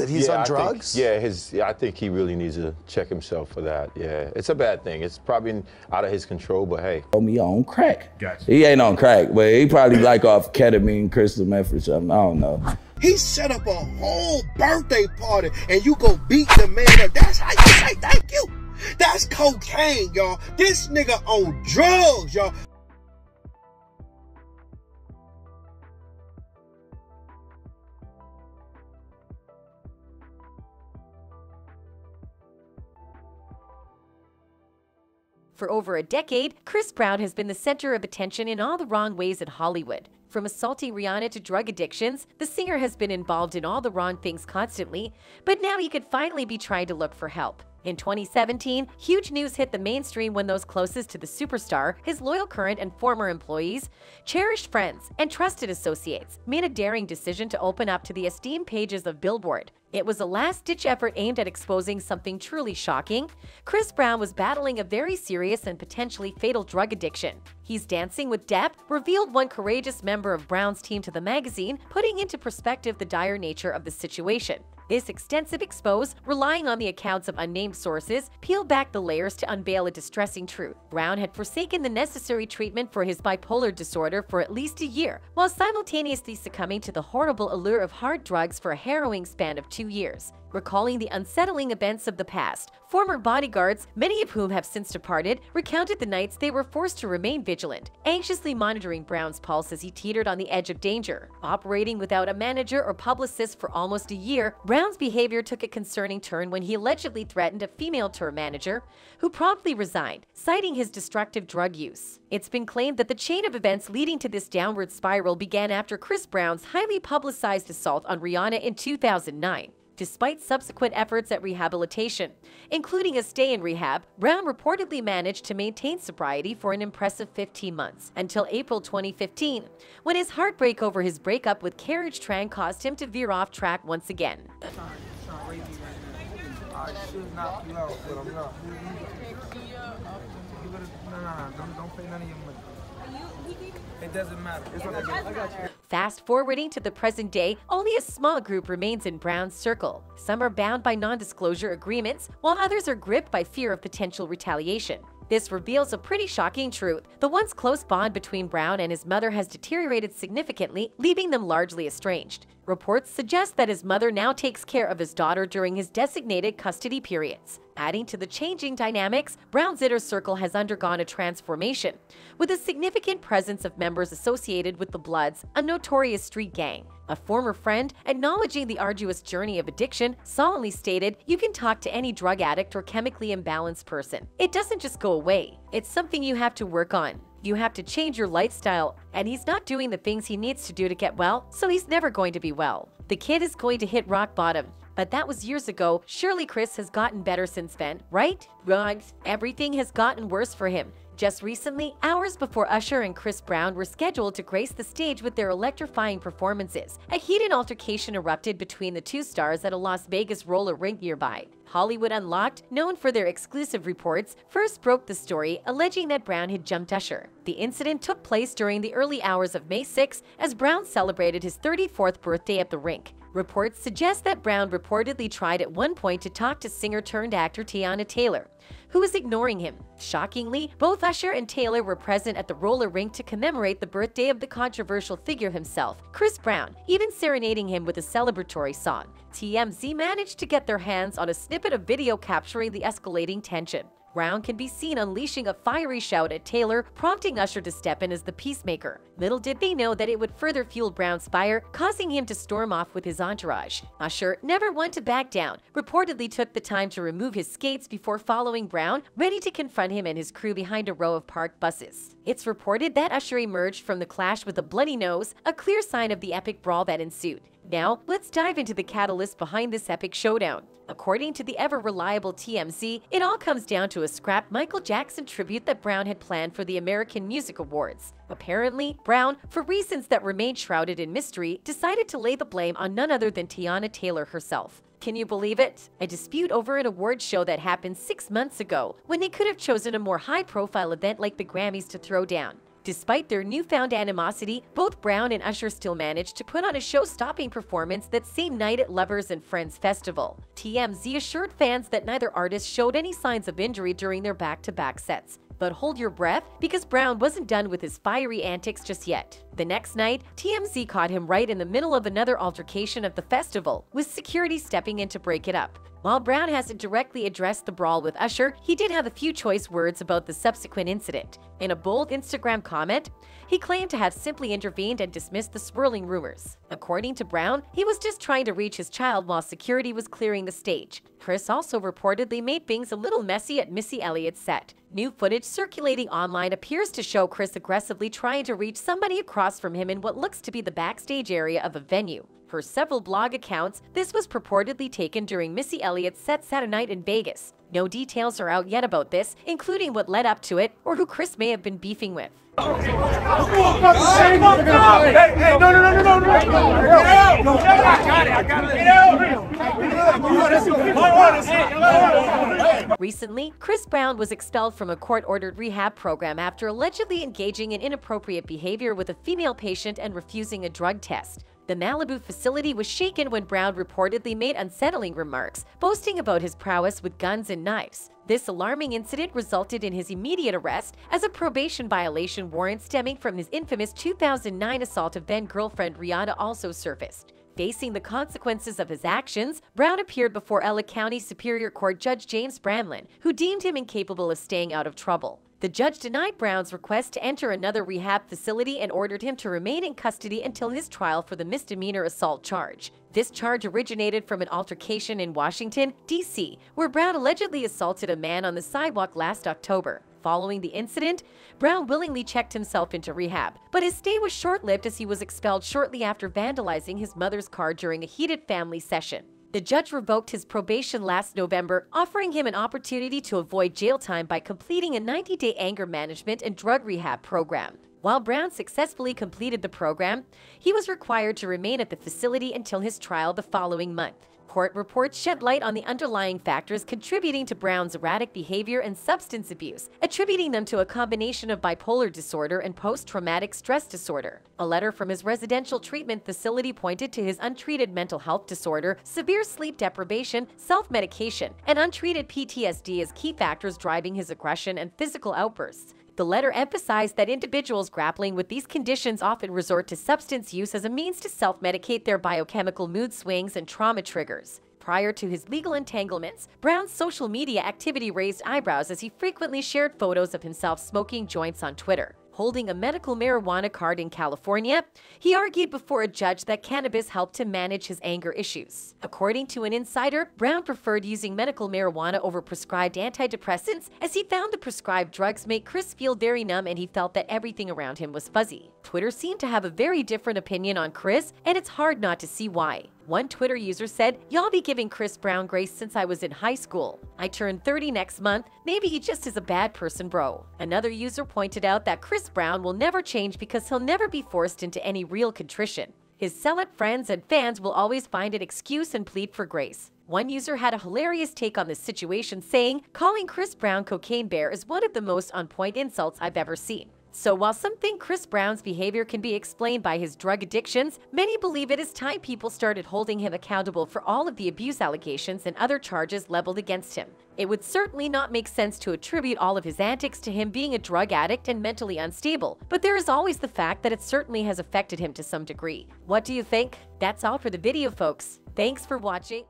That he's yeah, on I think- drugs? yeah, his. Yeah, I think he really needs to check himself for that. Yeah, it's a bad thing. It's probably out of his control, but hey. told me on crack. Gotcha. He ain't on crack, but he probably like off ketamine, crystal meth or something. I don't know. He set up a whole birthday party and you go beat the man up. That's how you say thank you. That's cocaine, y'all. This nigga on drugs, y'all. For over a decade, Chris Brown has been the center of attention in all the wrong ways in Hollywood. From assaulting Rihanna to drug addictions, the singer has been involved in all the wrong things constantly, but now he could finally be trying to look for help. In 2017, huge news hit the mainstream when those closest to the superstar, his loyal current and former employees, cherished friends, and trusted associates made a daring decision to open up to the esteemed pages of Billboard. It was a last-ditch effort aimed at exposing something truly shocking. Chris Brown was battling a very serious and potentially fatal drug addiction. He's Dancing with death revealed one courageous member of Brown's team to the magazine, putting into perspective the dire nature of the situation. This extensive expose, relying on the accounts of unnamed sources, peeled back the layers to unveil a distressing truth. Brown had forsaken the necessary treatment for his bipolar disorder for at least a year, while simultaneously succumbing to the horrible allure of hard drugs for a harrowing span of two years. Recalling the unsettling events of the past, former bodyguards, many of whom have since departed, recounted the nights they were forced to remain vigilant, anxiously monitoring Brown's pulse as he teetered on the edge of danger. Operating without a manager or publicist for almost a year, Brown's behavior took a concerning turn when he allegedly threatened a female tour manager, who promptly resigned, citing his destructive drug use. It's been claimed that the chain of events leading to this downward spiral began after Chris Brown's highly publicized assault on Rihanna in 2009 despite subsequent efforts at rehabilitation. Including a stay in rehab, Brown reportedly managed to maintain sobriety for an impressive 15 months, until April 2015, when his heartbreak over his breakup with Karrueche Tran caused him to veer off track once again. It doesn't matter. It's okay. I got you. Fast forwarding to the present day, only a small group remains in Brown's circle. Some are bound by non disclosure agreements, while others are gripped by fear of potential retaliation. This reveals a pretty shocking truth. The once close bond between Brown and his mother has deteriorated significantly, leaving them largely estranged. Reports suggest that his mother now takes care of his daughter during his designated custody periods. Adding to the changing dynamics, Brown's inner circle has undergone a transformation, with a significant presence of members associated with the Bloods, a notorious street gang. A former friend, acknowledging the arduous journey of addiction, solemnly stated, You can talk to any drug addict or chemically imbalanced person. It doesn't just go away, it's something you have to work on. You have to change your lifestyle, and he's not doing the things he needs to do to get well, so he's never going to be well. The kid is going to hit rock bottom. But that was years ago. Surely Chris has gotten better since then, right? Right. Everything has gotten worse for him. Just recently, hours before Usher and Chris Brown were scheduled to grace the stage with their electrifying performances, a heated altercation erupted between the two stars at a Las Vegas roller rink nearby. Hollywood Unlocked, known for their exclusive reports, first broke the story, alleging that Brown had jumped Usher. The incident took place during the early hours of May 6 as Brown celebrated his 34th birthday at the rink. Reports suggest that Brown reportedly tried at one point to talk to singer-turned-actor Teyana Taylor, who was ignoring him. Shockingly, both Usher and Taylor were present at the roller rink to commemorate the birthday of the controversial figure himself, Chris Brown, even serenading him with a celebratory song. TMZ managed to get their hands on a snippet of video capturing the escalating tension. Brown can be seen unleashing a fiery shout at Taylor, prompting Usher to step in as the peacemaker. Little did they know that it would further fuel Brown's fire, causing him to storm off with his entourage. Usher, never one to back down, reportedly took the time to remove his skates before following Brown, ready to confront him and his crew behind a row of parked buses. It's reported that Usher emerged from the clash with a bloody nose, a clear sign of the epic brawl that ensued. Now, let's dive into the catalyst behind this epic showdown. According to the ever-reliable TMZ, it all comes down to a scrap Michael Jackson tribute that Brown had planned for the American Music Awards. Apparently, Brown, for reasons that remain shrouded in mystery, decided to lay the blame on none other than Teyana Taylor herself. Can you believe it? A dispute over an award show that happened six months ago, when they could have chosen a more high-profile event like the Grammys to throw down. Despite their newfound animosity, both Brown and Usher still managed to put on a show-stopping performance that same night at Lovers and Friends Festival. TMZ assured fans that neither artist showed any signs of injury during their back-to-back sets. But hold your breath, because Brown wasn't done with his fiery antics just yet. The next night, TMZ caught him right in the middle of another altercation at the festival, with security stepping in to break it up. While Brown hasn't directly addressed the brawl with Usher, he did have a few choice words about the subsequent incident. In a bold Instagram comment, he claimed to have simply intervened and dismissed the swirling rumors. According to Brown, he was just trying to reach his child while security was clearing the stage. Chris also reportedly made things a little messy at Missy Elliott's set. New footage circulating online appears to show Chris aggressively trying to reach somebody across from him in what looks to be the backstage area of a venue. Per several blog accounts, this was purportedly taken during Missy Elliott's set Saturday night in Vegas. No details are out yet about this, including what led up to it or who Chris may have been beefing with. Hey, hey, no, no, no, no, no, no. Get out. I got it. I got it. Get out. Recently, Chris Brown was expelled from a court-ordered rehab program after allegedly engaging in inappropriate behavior with a female patient and refusing a drug test. The Malibu facility was shaken when Brown reportedly made unsettling remarks, boasting about his prowess with guns and knives. This alarming incident resulted in his immediate arrest as a probation violation warrant stemming from his infamous 2009 assault of then-girlfriend Rihanna also surfaced. Facing the consequences of his actions, Brown appeared before L.A. County Superior Court Judge James Brandlin, who deemed him incapable of staying out of trouble. The judge denied Brown's request to enter another rehab facility and ordered him to remain in custody until his trial for the misdemeanor assault charge. This charge originated from an altercation in Washington, D.C., where Brown allegedly assaulted a man on the sidewalk last October. Following the incident, Brown willingly checked himself into rehab, but his stay was short-lived as he was expelled shortly after vandalizing his mother's car during a heated family session. The judge revoked his probation last November, offering him an opportunity to avoid jail time by completing a 90-day anger management and drug rehab program. While Brown successfully completed the program, he was required to remain at the facility until his trial the following month. Court reports shed light on the underlying factors contributing to Brown's erratic behavior and substance abuse, attributing them to a combination of bipolar disorder and post-traumatic stress disorder. A letter from his residential treatment facility pointed to his untreated mental health disorder, severe sleep deprivation, self-medication, and untreated PTSD as key factors driving his aggression and physical outbursts. The letter emphasized that individuals grappling with these conditions often resort to substance use as a means to self-medicate their biochemical mood swings and trauma triggers. Prior to his legal entanglements, Brown's social media activity raised eyebrows as he frequently shared photos of himself smoking joints on Twitter holding a medical marijuana card in California, he argued before a judge that cannabis helped him manage his anger issues. According to an insider, Brown preferred using medical marijuana over prescribed antidepressants as he found the prescribed drugs make Chris feel very numb and he felt that everything around him was fuzzy. Twitter seemed to have a very different opinion on Chris, and it's hard not to see why. One Twitter user said, Y'all be giving Chris Brown grace since I was in high school. I turn 30 next month. Maybe he just is a bad person, bro. Another user pointed out that Chris Brown will never change because he'll never be forced into any real contrition. His zealot friends and fans will always find an excuse and plead for grace. One user had a hilarious take on this situation, saying, Calling Chris Brown Cocaine Bear is one of the most on point insults I've ever seen. So while some think Chris Brown's behavior can be explained by his drug addictions, many believe it is time people started holding him accountable for all of the abuse allegations and other charges leveled against him. It would certainly not make sense to attribute all of his antics to him being a drug addict and mentally unstable, but there is always the fact that it certainly has affected him to some degree. What do you think? That's all for the video, folks. Thanks for watching.